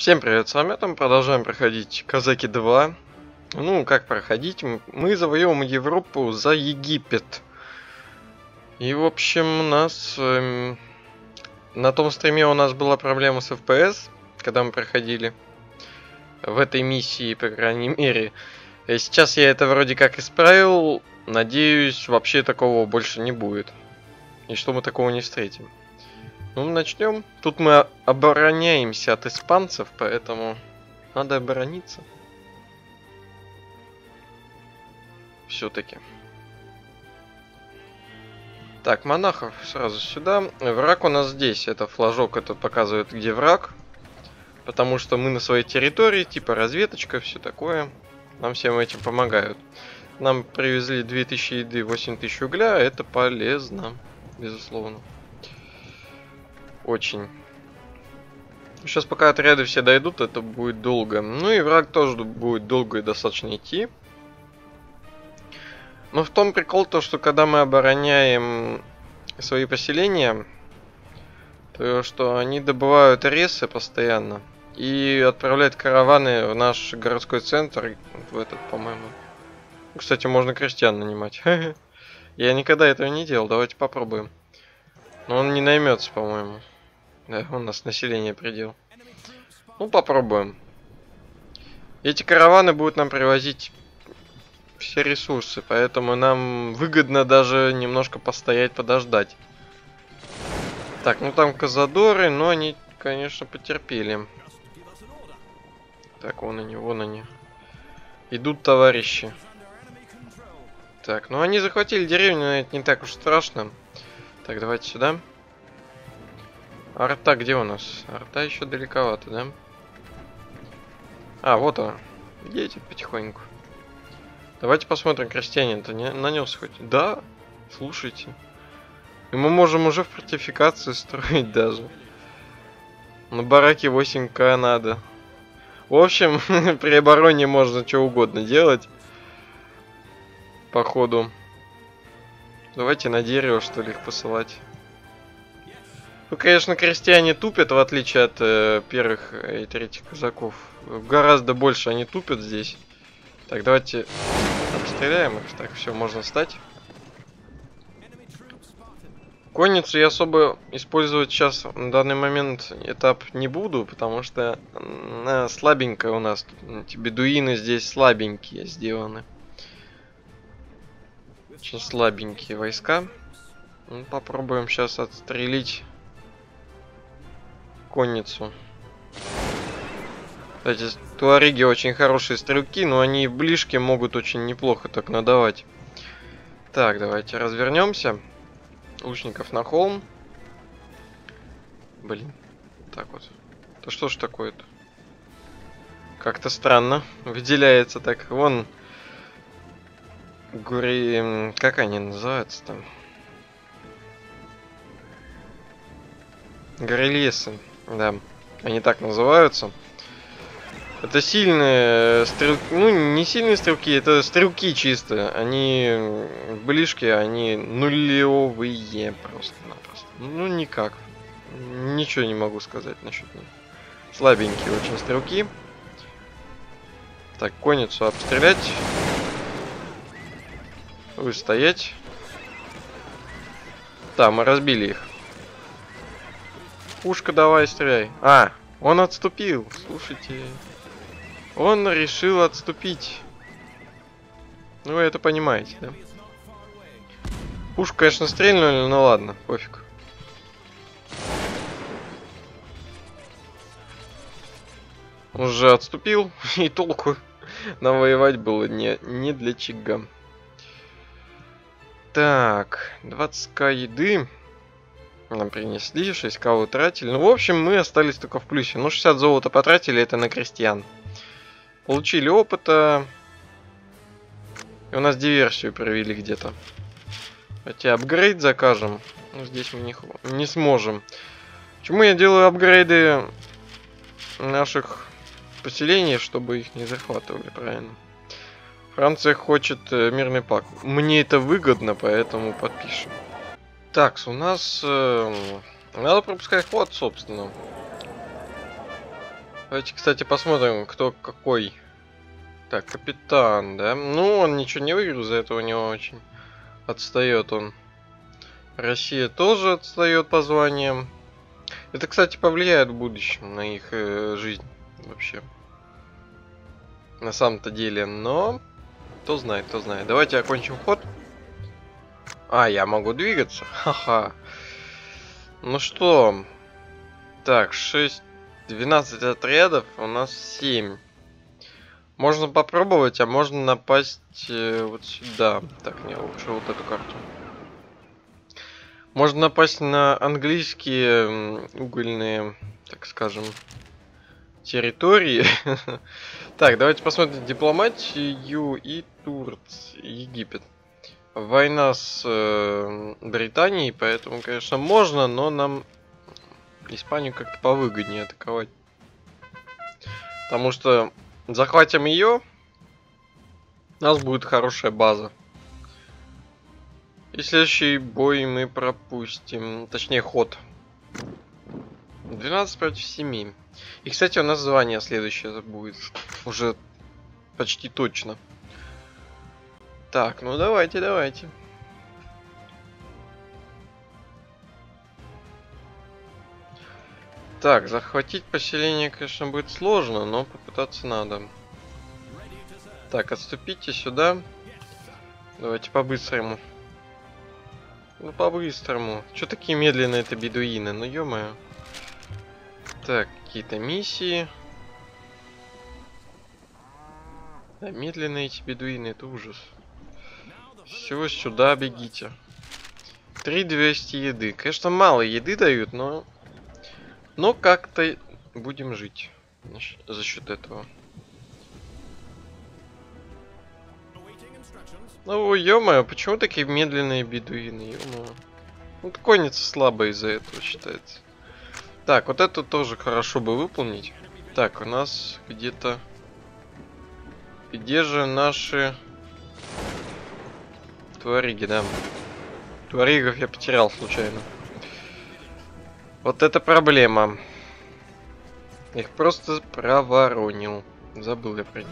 Всем привет, с вами там продолжаем проходить Казаки 2. Ну, как проходить? Мы завоевываем Европу за Египет. И, в общем, у нас... Эм, на том стриме у нас была проблема с FPS, когда мы проходили. В этой миссии, по крайней мере. И сейчас я это вроде как исправил. Надеюсь, вообще такого больше не будет. И что мы такого не встретим. Ну, начнем. Тут мы обороняемся от испанцев, поэтому надо оборониться. Все-таки. Так, монахов сразу сюда. Враг у нас здесь. Это флажок этот показывает, где враг. Потому что мы на своей территории, типа разведочка, все такое. Нам всем этим помогают. Нам привезли 2000 еды, 8000 угля. Это полезно, безусловно. Очень. Сейчас пока отряды все дойдут, это будет долго. Ну и враг тоже будет долго и достаточно идти. Но в том прикол то, что когда мы обороняем свои поселения, то что они добывают ресы постоянно и отправляют караваны в наш городской центр, в этот, по-моему. Кстати, можно крестьян нанимать. Я никогда этого не делал, давайте попробуем. Но он не наймется, по-моему. Да, у нас население предел. Ну, попробуем. Эти караваны будут нам привозить все ресурсы, поэтому нам выгодно даже немножко постоять, подождать. Так, ну там Казадоры, но они, конечно, потерпели. Так, вон они, вон они. Идут товарищи. Так, ну они захватили деревню, но это не так уж страшно. Так, давайте сюда. Арта где у нас? Арта еще далековато, да? А, вот она. Едет потихоньку. Давайте посмотрим, крестьянин-то не нанес хоть. Да, слушайте. И мы можем уже в фортификации строить даже. На бараке 8к надо. В общем, при обороне можно что угодно делать. Походу. Давайте на дерево, что ли, их посылать. Ну, конечно, крестьяне тупят, в отличие от э, первых и третьих казаков. Гораздо больше они тупят здесь. Так, давайте обстреляем их. Так, все, можно встать. Конницу я особо использовать сейчас на данный момент этап не буду, потому что она слабенькая у нас. Эти бедуины здесь слабенькие сделаны. Очень слабенькие войска. Ну, попробуем сейчас отстрелить конницу. Кстати, туареги очень хорошие стрелки, но они в ближке могут очень неплохо так надавать. Так, давайте развернемся. Лучников на холм. Блин. Так вот. Да что ж такое-то? Как-то странно. Выделяется так. Вон. Гури... Как они называются там? Горелесы. Да, они так называются. Это сильные стрелки, ну не сильные стрелки, это стрелки чисто. Они ближки, они нулевые просто-напросто. Ну никак. Ничего не могу сказать насчет них. Слабенькие очень стрелки. Так, конницу обстрелять. Вы стоять. Да, мы разбили их. Пушка давай стреляй. А, он отступил. Слушайте. Он решил отступить. Ну, вы это понимаете, да? Пушку, конечно, стрельнули, но ладно, пофиг. Уже отступил, и толку навоевать было не, не для чига. Так, 20к еды нам принесли, 6к утратили. Ну, в общем, мы остались только в плюсе. Ну, 60 золота потратили, это на крестьян. Получили опыта. И у нас диверсию провели где-то. Хотя апгрейд закажем. Но здесь мы не, не сможем. Почему я делаю апгрейды наших поселений, чтобы их не захватывали, правильно? Франция хочет э, мирный пак. Мне это выгодно, поэтому подпишем. Так, у нас... Э, надо пропускать ход, собственно. Давайте, кстати, посмотрим, кто какой. Так, капитан, да? Ну, он ничего не выиграл, за это у него очень отстает он. Россия тоже отстает по званиям. Это, кстати, повлияет в будущем на их э, жизнь вообще. На самом-то деле, но кто знает, кто знает. Давайте окончим ход. А, я могу двигаться. Ха-ха. Ну что? Так, 6, 12 отрядов, у нас 7. Можно попробовать, а можно напасть э, вот сюда. Так, не, лучше вот эту карту. Можно напасть на английские угольные, так скажем, территории. так, давайте посмотрим дипломатию и Турция, Египет. Война с э, Британией, поэтому, конечно, можно, но нам Испанию как-то повыгоднее атаковать. Потому что захватим ее, у нас будет хорошая база. И следующий бой мы пропустим. Точнее, ход. 12 против 7. И, кстати, у нас звание следующее будет. Уже почти точно. Так, ну давайте, давайте. Так, захватить поселение, конечно, будет сложно, но попытаться надо. Так, отступите сюда. Давайте по-быстрому. Ну, по-быстрому. Что такие медленные это бедуины? Ну, ё-моё. Так, какие-то миссии. Да, медленные эти бедуины, это ужас. Все, сюда бегите. 3200 еды. Конечно, мало еды дают, но... Но как-то будем жить за счет этого. Ну, ё почему такие медленные бедуины, ё Ну, конница слабая из-за этого считается. Так, вот это тоже хорошо бы выполнить. Так, у нас где-то... Где же наши... Твариги, да. Тваригов я потерял случайно. Вот это проблема. Их просто проворонил. Забыл я про них.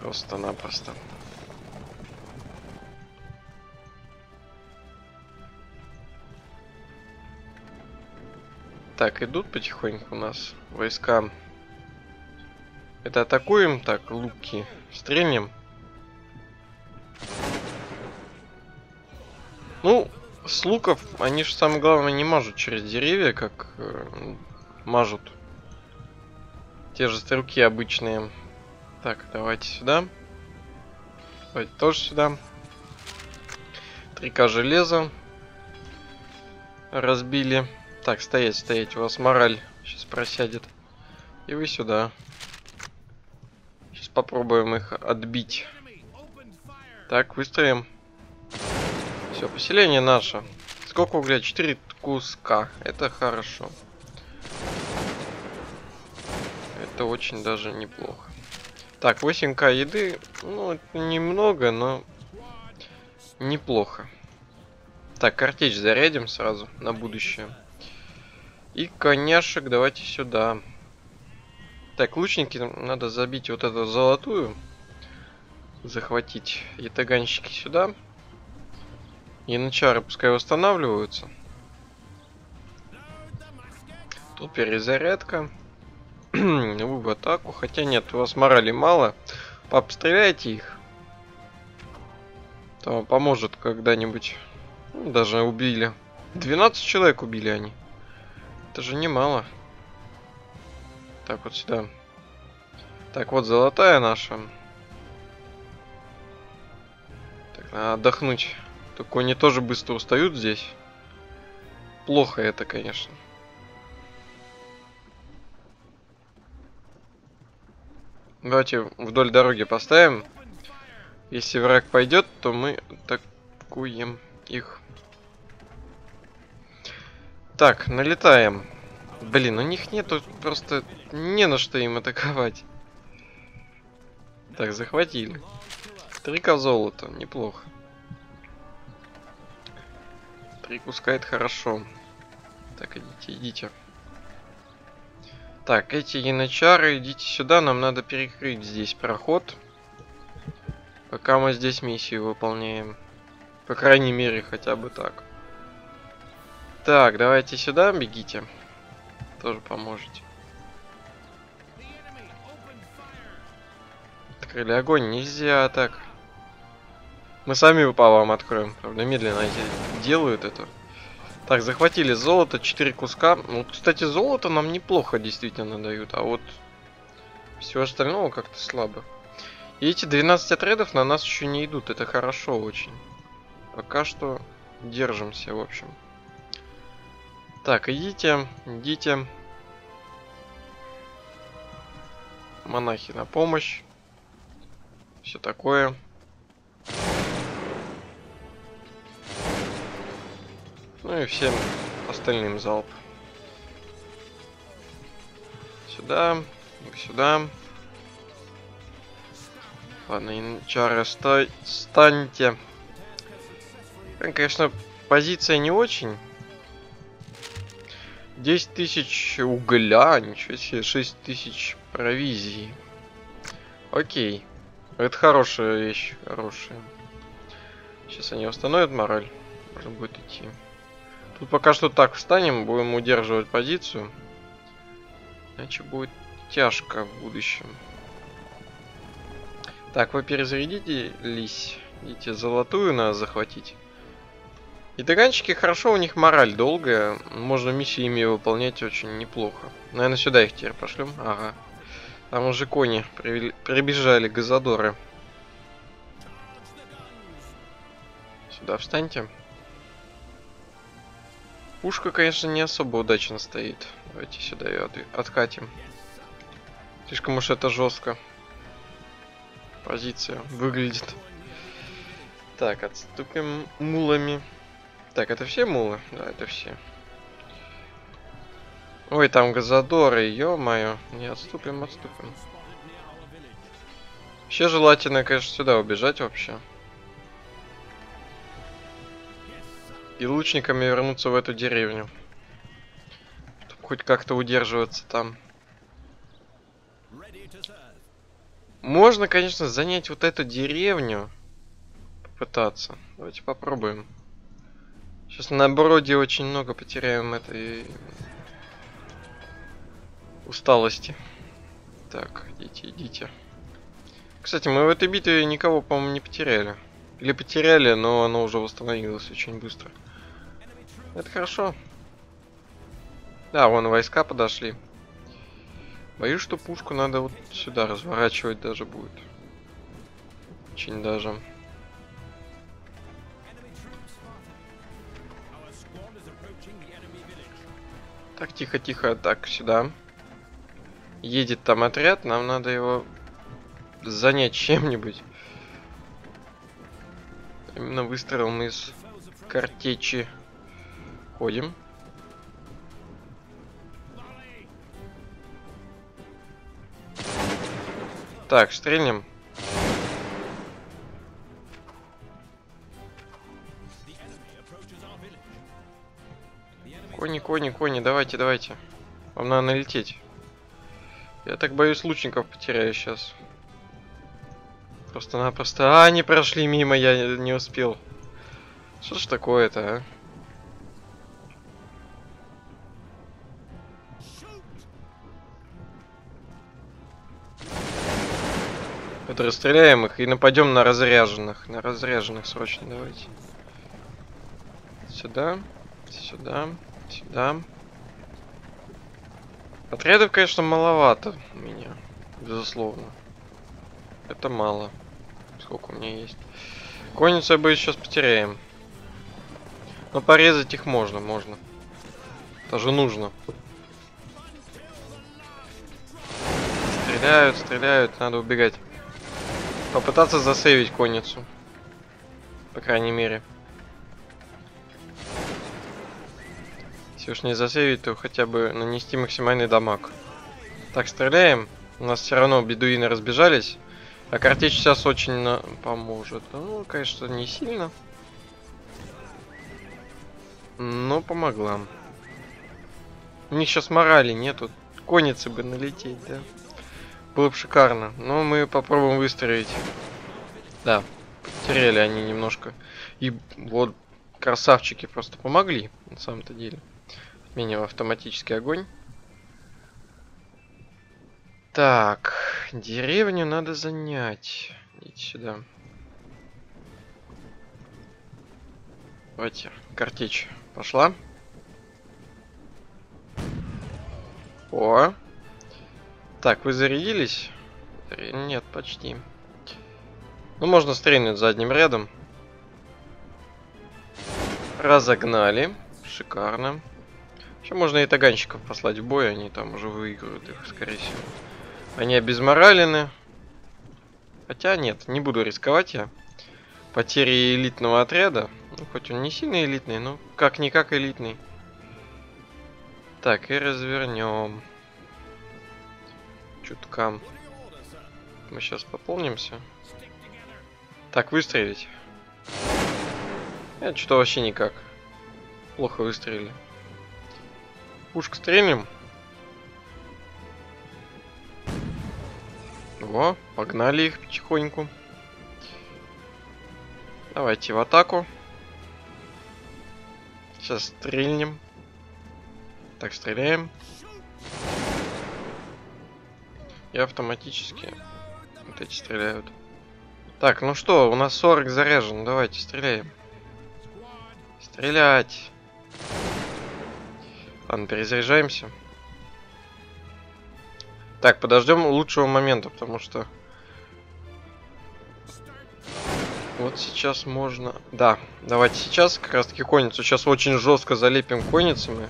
Просто-напросто. Так, идут потихоньку у нас войска. Это атакуем, так, луки. Стрельнем. Ну, с луков, они же самое главное не мажут через деревья, как э, мажут те же стрелки обычные. Так, давайте сюда. Давайте тоже сюда. 3К железа. Разбили. Так, стоять, стоять, у вас мораль сейчас просядет. И вы сюда. Сейчас попробуем их отбить. Так, выстроим. Все, поселение наше. Сколько угля? 4 куска. Это хорошо. Это очень даже неплохо. Так, 8к еды. Ну, это немного, но неплохо. Так, картечь зарядим сразу на будущее. И коняшек давайте сюда. Так, лучники надо забить вот эту золотую. Захватить. И таганщики сюда. Янычары пускай восстанавливаются. Тут перезарядка. Вы в атаку. Хотя нет, у вас морали мало. Пообстреляйте их. То поможет когда-нибудь. Ну, даже убили. 12 человек убили они. Это же немало. Так, вот сюда. Так, вот золотая наша. Так, надо отдохнуть. Только они тоже быстро устают здесь. Плохо это, конечно. Давайте вдоль дороги поставим. Если враг пойдет, то мы атакуем их. Так, налетаем. Блин, у них нету просто не на что им атаковать. Так, захватили. Три золота, неплохо. Три куска это хорошо. Так, идите, идите. Так, эти янычары, идите сюда, нам надо перекрыть здесь проход. Пока мы здесь миссию выполняем. По крайней мере, хотя бы так. Так, давайте сюда бегите. Тоже поможете. Открыли огонь, нельзя так. Мы сами по вам откроем. Правда, медленно эти делают это. Так, захватили золото, 4 куска. Ну, кстати, золото нам неплохо действительно дают, а вот всего остального как-то слабо. И эти 12 отрядов на нас еще не идут, это хорошо очень. Пока что держимся, в общем. Так, идите, идите. Монахи на помощь. Все такое. Ну и всем остальным залп. Сюда, сюда. Ладно, чары, стой, станьте. Конечно, позиция не очень. 10 тысяч угля, ничего себе, 6 тысяч провизии. Окей. Это хорошая вещь, хорошая. Сейчас они восстановят мораль. Можно будет идти. Тут пока что так встанем, будем удерживать позицию. Иначе будет тяжко в будущем. Так, вы перезарядитесь. Идите золотую надо захватить. И хорошо, у них мораль долгая. Можно миссии ими выполнять очень неплохо. Наверное, сюда их теперь пошлем. Ага. Там уже кони прибежали, газодоры. Сюда встаньте. Пушка, конечно, не особо удачно стоит. Давайте сюда ее от откатим. Слишком уж это жестко. Позиция выглядит. Так, отступим мулами. Так, это все мулы? Да, это все. Ой, там газодоры, ё-моё. Не отступим, отступим. Вообще желательно, конечно, сюда убежать вообще. И лучниками вернуться в эту деревню. Чтобы хоть как-то удерживаться там. Можно, конечно, занять вот эту деревню. Попытаться. Давайте попробуем. Сейчас на броде очень много потеряем этой усталости. Так, идите, идите. Кстати, мы в этой битве никого, по-моему, не потеряли. Или потеряли, но оно уже восстановилось очень быстро. Это хорошо. Да, вон войска подошли. Боюсь, что пушку надо вот сюда разворачивать даже будет. Очень даже. Так, тихо-тихо, так, сюда. Едет там отряд, нам надо его занять чем-нибудь. Именно выстрелом из картечи. Ходим. Так, стрельнем. Кони, кони, кони, давайте, давайте. Вам надо налететь. Я так боюсь лучников потеряю сейчас. Просто-напросто... А, они прошли мимо, я не успел. Что ж такое-то, а? Вот расстреляем их и нападем на разряженных. На разряженных срочно давайте. Сюда, сюда, сюда. Отрядов, конечно, маловато у меня, безусловно. Это мало. Сколько у меня есть. Конницу я боюсь сейчас потеряем. Но порезать их можно, можно. Даже нужно. Стреляют, стреляют, надо убегать. Попытаться засейвить конницу. По крайней мере. Если уж не засейвить, то хотя бы нанести максимальный дамаг. Так, стреляем. У нас все равно бедуины разбежались. А картечь сейчас очень на... поможет. Ну, конечно, не сильно. Но помогла. У них сейчас морали нету. конницы бы налететь, да. Было бы шикарно. Но мы попробуем выстроить. Да, потеряли они немножко. И вот красавчики просто помогли, на самом-то деле. Отменил автоматический огонь. Так, деревню надо занять. Идите сюда. Давайте, картечь пошла. О. Так, вы зарядились? Нет, почти. Ну, можно стрельнуть задним рядом. Разогнали. Шикарно. Еще можно и таганщиков послать в бой, они там уже выиграют их, скорее всего. Они обезморалены. Хотя нет, не буду рисковать я. Потери элитного отряда. Ну, хоть он не сильно элитный, но как-никак элитный. Так, и развернем. Чутка. Мы сейчас пополнимся. Так, выстрелить. Это что вообще никак. Плохо выстрелили. Пушка стрельнем. Во, погнали их потихоньку. Давайте в атаку. Сейчас стрельнем. Так, стреляем. И автоматически вот эти стреляют. Так, ну что, у нас 40 заряжен. Давайте, стреляем. Стрелять. Ладно, перезаряжаемся. Так, подождем лучшего момента, потому что... Вот сейчас можно... Да, давайте сейчас как раз таки конницу. Сейчас очень жестко залепим конницами.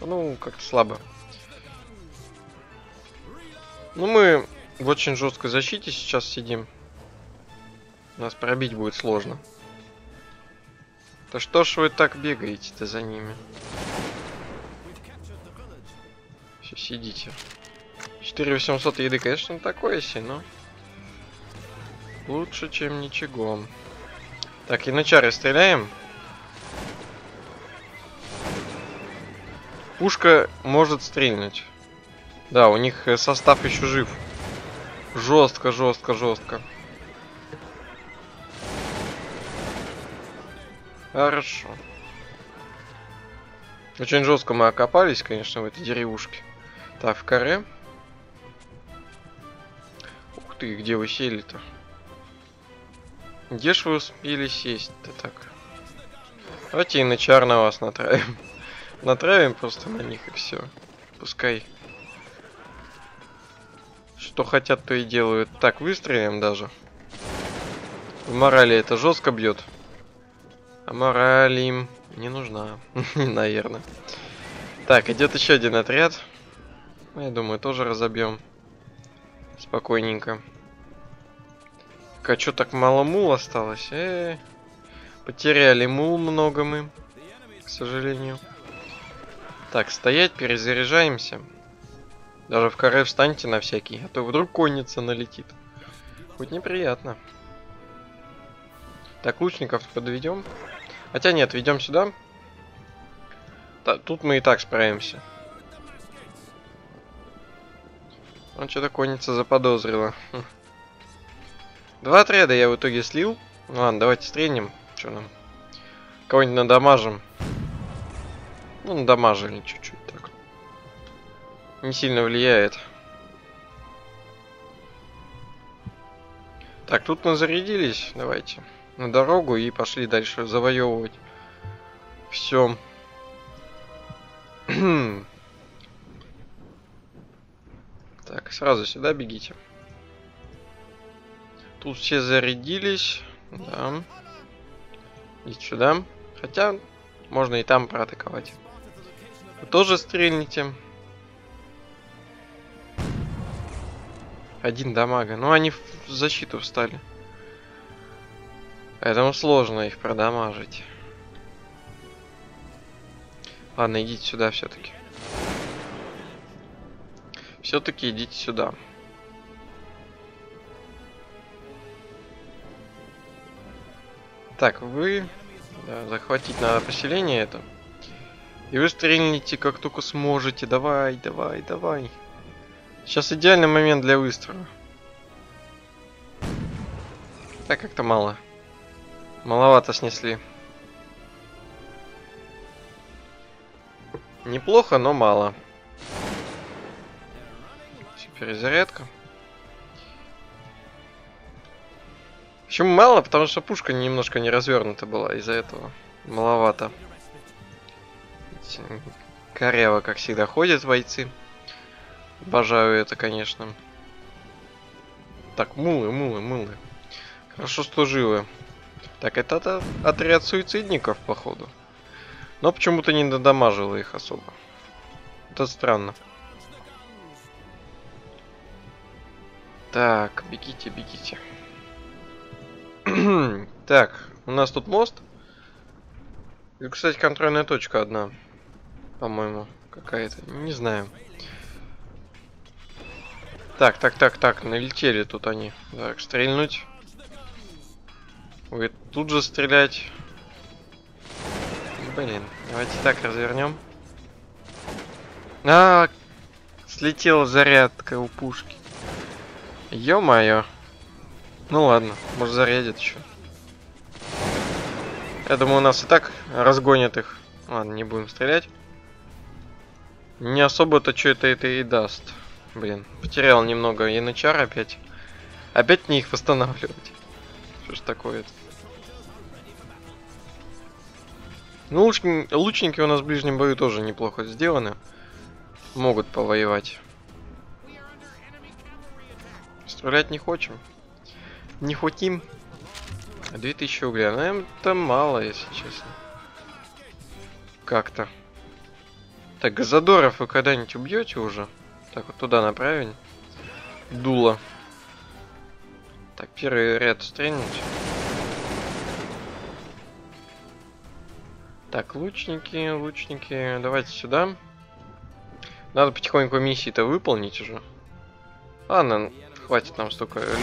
Ну, как-то слабо. Ну, мы в очень жесткой защите сейчас сидим. Нас пробить будет сложно. Да что ж вы так бегаете-то за ними? Все, сидите. 4800 еды, конечно, такое себе, но... Лучше, чем ничего. Так, янычары стреляем. Пушка может стрельнуть. Да, у них э, состав еще жив. Жестко, жестко, жестко. Хорошо. Очень жестко мы окопались, конечно, в этой деревушке. Так, в каре. Ты, где вы сели-то? Где ж вы успели сесть-то так? Давайте и на чар на вас натравим. натравим просто на них и все. Пускай. Что хотят, то и делают. Так, выстрелим даже. В морали это жестко бьет. А мораль им не нужна, наверное. Так, идет еще один отряд. Я думаю, тоже разобьем. Спокойненько. А что так мало мул осталось? Э -э -э. Потеряли мул много мы, к сожалению. Так, стоять, перезаряжаемся. Даже в каре встаньте на всякий, а то вдруг конница налетит. Будет неприятно. Так, лучников подведем. Хотя нет, ведем сюда. Да, тут мы и так справимся. Он что-то конница заподозрила. Хм. Два отряда я в итоге слил. Ну ладно, давайте стрельнем. Что нам? Кого-нибудь надамажим. Ну, надамажили чуть-чуть так. Не сильно влияет. Так, тут мы зарядились. Давайте на дорогу и пошли дальше завоевывать все. так, сразу сюда бегите. Тут все зарядились. Да. Идите сюда. Хотя, можно и там проатаковать. Вы тоже стрельните. Один дамага. Ну, они в защиту встали. Поэтому сложно их продамажить. Ладно, идите сюда все-таки. Все-таки идите сюда. Так, вы... Да, захватить надо поселение это. И вы стрельните как только сможете. Давай, давай, давай. Сейчас идеальный момент для выстрела. Так как-то мало. Маловато снесли. Неплохо, но мало. Перезарядка. Почему мало? Потому что пушка немножко не развернута была из-за этого. Маловато. Коряво, как всегда, ходят бойцы. Обожаю это, конечно. Так, мулы, мулы, мулы. Хорошо, что живы. Так, это отряд суицидников, походу. Но почему-то не додамажило их особо. Это странно. Так, бегите, бегите. так, у нас тут мост. И, кстати, контрольная точка одна. По-моему, какая-то. Не знаю. Так, так, так, так, налетели тут они. Так, стрельнуть. Вы тут же стрелять. Блин, давайте так развернем. А, слетела зарядка у пушки. Ё-моё. Ну ладно, может зарядит еще. Я думаю, у нас и так разгонят их. Ладно, не будем стрелять. Не особо-то что это это и даст. Блин, потерял немного янычар опять. Опять не их восстанавливать. Что ж такое-то? Ну, лучники, лучники у нас в ближнем бою тоже неплохо сделаны. Могут повоевать. Стрелять не хочем. Не хотим. 2000 угля. Ну, это мало, если честно. Как-то. Так, Газадоров вы когда-нибудь убьете уже? Так, вот туда направить. Дуло. Так, первый ряд стрельнуть. Так, лучники, лучники, давайте сюда. Надо потихоньку миссии-то выполнить уже. Ладно, хватит нам столько людей.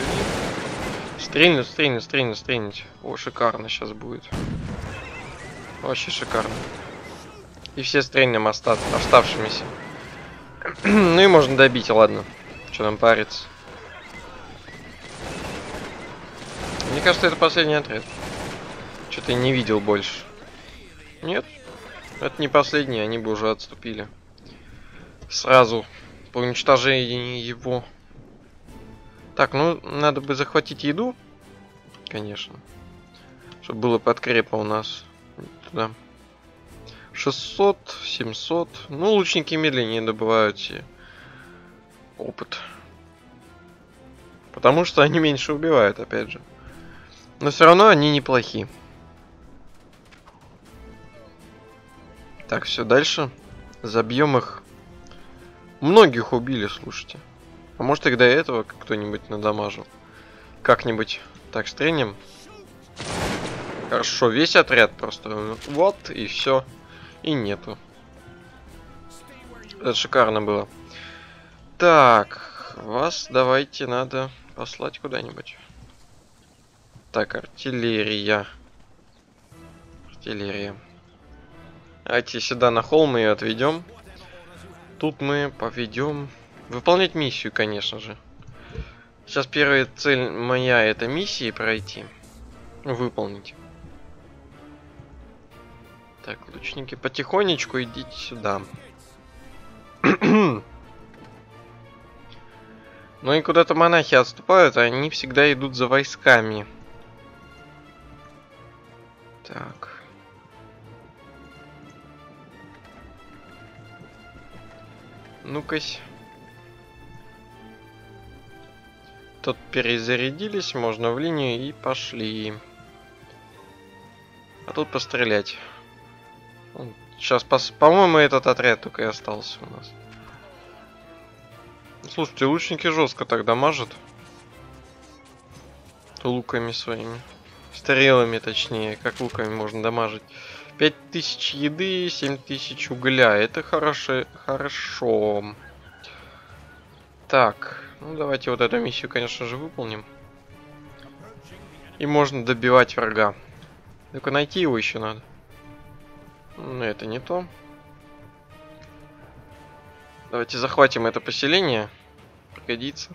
Стрельнуть, стрельнуть, стрельнуть, стрельнуть. О, шикарно сейчас будет. Вообще шикарно. И все стрельнем остат оставшимися. ну и можно добить, ладно. Что нам париться. Мне кажется, это последний отряд. Что-то я не видел больше. Нет, это не последний, они бы уже отступили. Сразу по уничтожению его. Так, ну, надо бы захватить еду. Конечно. Чтобы было подкрепа у нас. Туда. 600, 700. Ну, лучники медленнее добывают себе опыт. Потому что они меньше убивают, опять же. Но все равно они неплохие. Так, все, дальше. Забьем их. Многих убили, слушайте. А может их до этого кто-нибудь надамажил. Как-нибудь. Так, стрельнем. Хорошо, весь отряд просто. Вот, и все. И нету. Это шикарно было. Так, вас давайте надо послать куда-нибудь. Так, артиллерия. Артиллерия. Давайте сюда на холм ее отведем. Тут мы поведем... Выполнять миссию, конечно же. Сейчас первая цель моя это миссии пройти. Выполнить. Так, лучники, потихонечку идите сюда. Ну и куда-то монахи отступают, а они всегда идут за войсками. Так. Ну-кась. Тут перезарядились, можно в линию и пошли. А тут пострелять. Сейчас, по-моему, этот отряд только и остался у нас. Слушайте, лучники жестко так дамажат. Луками своими. Стрелами, точнее. Как луками можно дамажить. 5000 еды, 7000 угля. Это хорошо. Хорошо. Так. Ну, давайте вот эту миссию, конечно же, выполним. И можно добивать врага. Только найти его еще надо. Но это не то. Давайте захватим это поселение. Пригодится.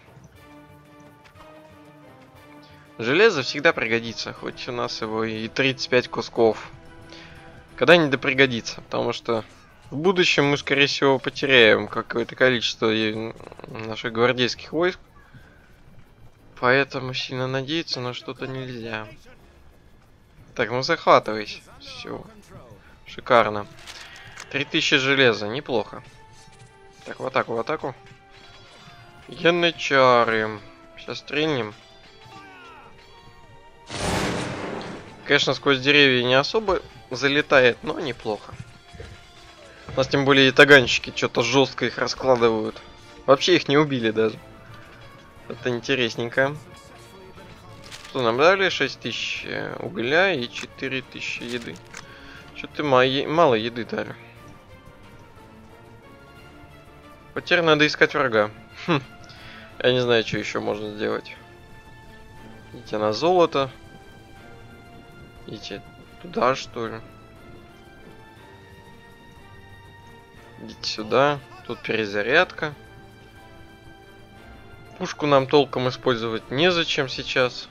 Железо всегда пригодится, хоть у нас его и 35 кусков. Когда-нибудь пригодится, потому что в будущем мы, скорее всего, потеряем какое-то количество наших гвардейских войск. Поэтому сильно надеяться на что-то нельзя. Так, ну захватывайся. Все. Шикарно. 3000 железа, неплохо. Так, в атаку, в атаку. Янычары. Сейчас стрельнем. Конечно, сквозь деревья не особо залетает, но неплохо. У нас тем более и таганщики что-то жестко их раскладывают. Вообще их не убили даже. Это интересненько. Что нам дали? 6000 э, угля и 4000 еды. Что-то мало еды дали. Потерь надо искать врага. Хм. Я не знаю, что еще можно сделать. Идите на золото. Идите туда, что ли. Идите сюда. Тут перезарядка. Пушку нам толком использовать незачем сейчас.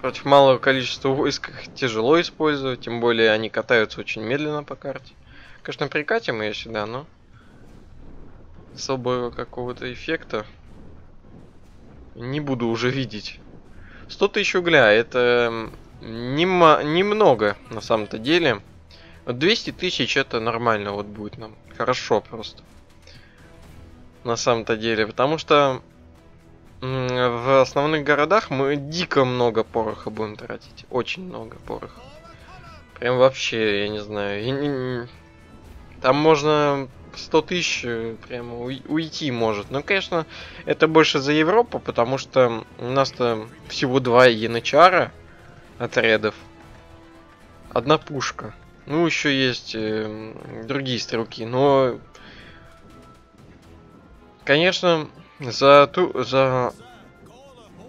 Против малого количества войск их тяжело использовать, тем более они катаются очень медленно по карте. Конечно, прикатим ее сюда, но особого какого-то эффекта не буду уже видеть. 100 тысяч угля, это немного на самом-то деле. 200 тысяч это нормально вот будет нам. Хорошо просто. На самом-то деле. Потому что в основных городах мы дико много пороха будем тратить. Очень много пороха. Прям вообще, я не знаю. Там можно 100 тысяч э, прямо уйти может. Ну, конечно, это больше за Европу, потому что у нас-то всего два янычара отрядов. Одна пушка. Ну, еще есть э, другие стрелки, но... Конечно, за, ту, за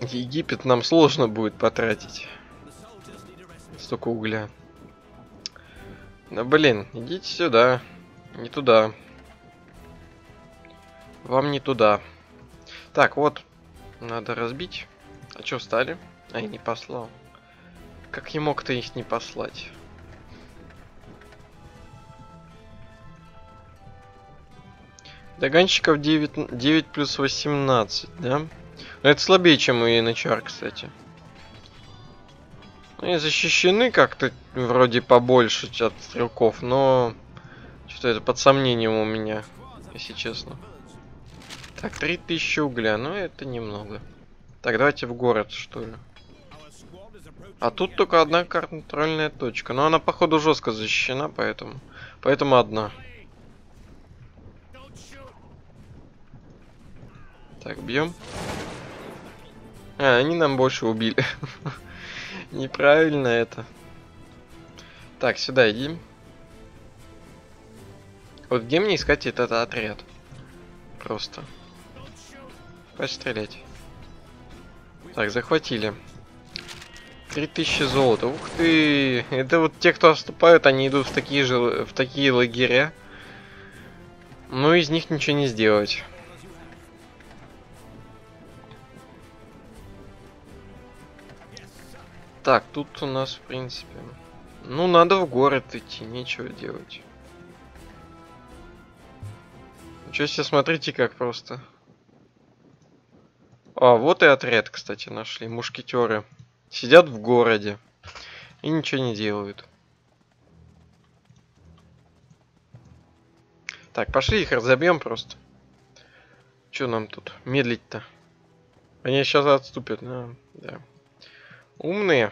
Египет нам сложно будет потратить. Столько угля. Да блин, идите сюда. Не туда. Вам не туда. Так, вот. Надо разбить. А что встали? А, я не послал. Как я мог-то их не послать? Доганщиков 9, 9 плюс 18, да? Но это слабее, чем у янычар, кстати. Они защищены как-то вроде побольше от стрелков, но... Что-то это под сомнением у меня, если честно. Так, 3000 угля, ну это немного. Так, давайте в город, что ли. А тут только одна контрольная точка. Но она, походу, жестко защищена, поэтому... Поэтому одна. Так, бьем. А, они нам больше убили. Неправильно это. Так, сюда иди. Вот где мне искать этот отряд? Просто. Пострелять. Так, захватили. 3000 золота. Ух ты! Это вот те, кто отступают, они идут в такие же в такие лагеря. Но из них ничего не сделать. Так, тут у нас, в принципе... Ну, надо в город идти, нечего делать. Ничего себе, смотрите, как просто. А, вот и отряд, кстати, нашли. Мушкетеры. Сидят в городе. И ничего не делают. Так, пошли их разобьем просто. Че нам тут медлить-то? Они сейчас отступят, да. да. Умные.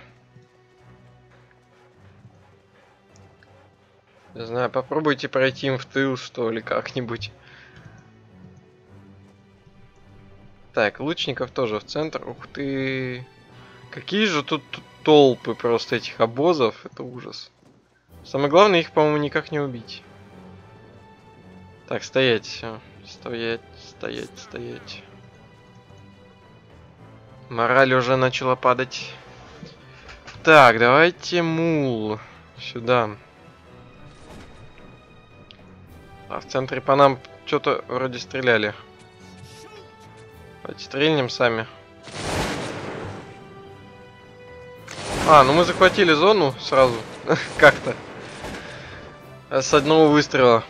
Не знаю, попробуйте пройти им в тыл, что ли, как-нибудь. Так, лучников тоже в центр. Ух ты. Какие же тут толпы просто этих обозов. Это ужас. Самое главное, их, по-моему, никак не убить. Так, стоять, все. Стоять, стоять, стоять. Мораль уже начала падать. Так, давайте мул. Сюда. А в центре по нам что-то вроде стреляли. Давайте стрельнем сами. А, ну мы захватили зону сразу. Как-то. С одного выстрела.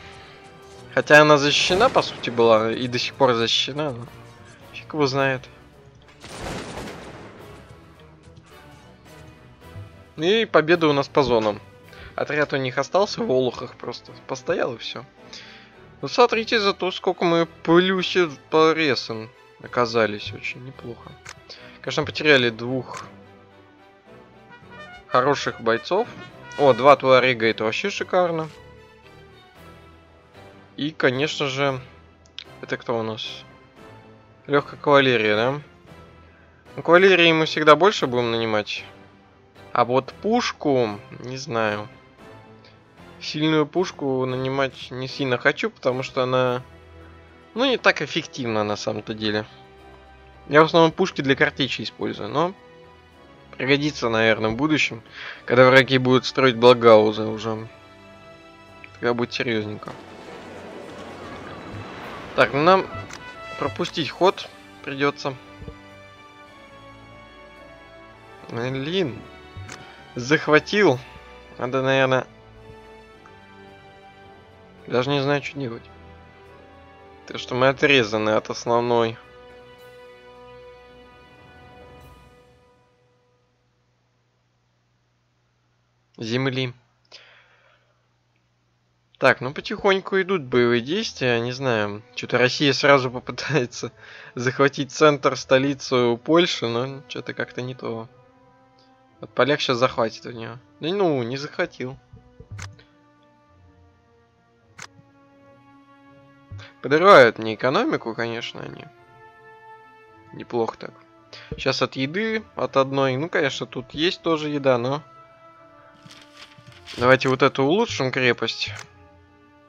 Хотя она защищена, по сути, была. И до сих пор защищена. Но... Фиг его знает. И победа у нас по зонам. Отряд у них остался в Олухах просто. Постоял и все. Ну смотрите за то, сколько мы плюсе по ресам оказались. Очень неплохо. Конечно, потеряли двух хороших бойцов. О, два туарега это вообще шикарно. И, конечно же, это кто у нас? Легкая кавалерия, да? Ну, кавалерии мы всегда больше будем нанимать. А вот пушку, не знаю. Сильную пушку нанимать не сильно хочу, потому что она, ну, не так эффективна на самом-то деле. Я в основном пушки для картечи использую, но пригодится, наверное, в будущем, когда враги будут строить благаузы уже. Тогда будет серьезненько. Так, ну нам пропустить ход придется. Блин. Захватил. Надо, наверное... Даже не знаю, что делать. То, что мы отрезаны от основной. Земли. Так, ну потихоньку идут боевые действия, не знаю. Что-то Россия сразу попытается захватить центр, столицу Польши, но что-то как-то не то. Вот поляк сейчас захватит у нее. Ну, не захватил. Подрывают мне экономику, конечно, они. Неплохо так. Сейчас от еды, от одной. Ну, конечно, тут есть тоже еда, но... Давайте вот эту улучшим крепость.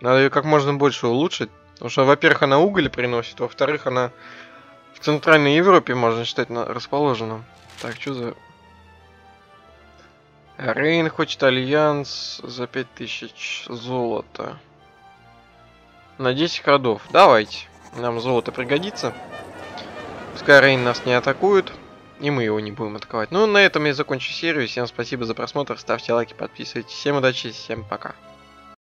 Надо ее как можно больше улучшить. Потому что, во-первых, она уголь приносит, во-вторых, она в Центральной Европе, можно считать, расположена. Так, что за... Рейн хочет альянс за 5000 золота. На 10 ходов. Давайте. Нам золото пригодится. Пускай Рейн нас не атакует. И мы его не будем атаковать. Ну, на этом я закончу серию. Всем спасибо за просмотр. Ставьте лайки, подписывайтесь. Всем удачи, всем пока.